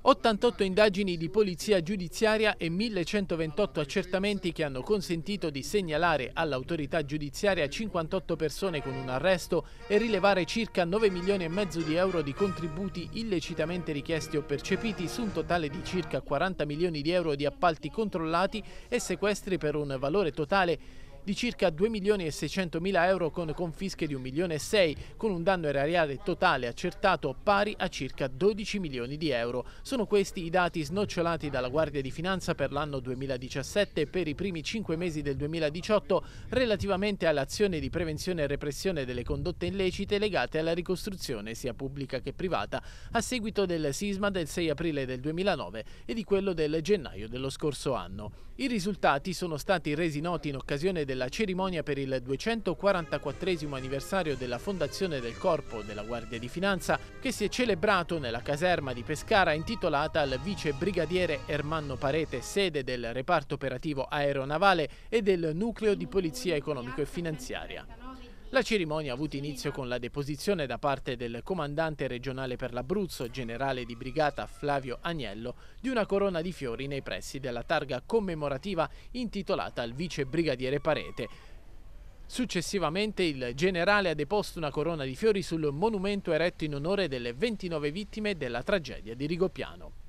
88 indagini di polizia giudiziaria e 1128 accertamenti che hanno consentito di segnalare all'autorità giudiziaria 58 persone con un arresto e rilevare circa 9 milioni e mezzo di euro di contributi illecitamente richiesti o percepiti su un totale di circa 40 milioni di euro di appalti controllati e sequestri per un valore totale di circa 2 milioni e 600 mila euro con confische di 1 milione e 6, con un danno erariale totale accertato pari a circa 12 milioni di euro. Sono questi i dati snocciolati dalla Guardia di Finanza per l'anno 2017 e per i primi 5 mesi del 2018 relativamente all'azione di prevenzione e repressione delle condotte illecite legate alla ricostruzione sia pubblica che privata a seguito del sisma del 6 aprile del 2009 e di quello del gennaio dello scorso anno. I risultati sono stati resi noti in occasione del della cerimonia per il 244 anniversario della fondazione del Corpo della Guardia di Finanza che si è celebrato nella caserma di Pescara intitolata al vice brigadiere Ermanno Parete, sede del reparto operativo aeronavale e del nucleo di polizia economico e finanziaria. La cerimonia ha avuto inizio con la deposizione da parte del comandante regionale per l'Abruzzo, generale di brigata Flavio Agnello, di una corona di fiori nei pressi della targa commemorativa intitolata al vice brigadiere Parete. Successivamente il generale ha deposto una corona di fiori sul monumento eretto in onore delle 29 vittime della tragedia di Rigopiano.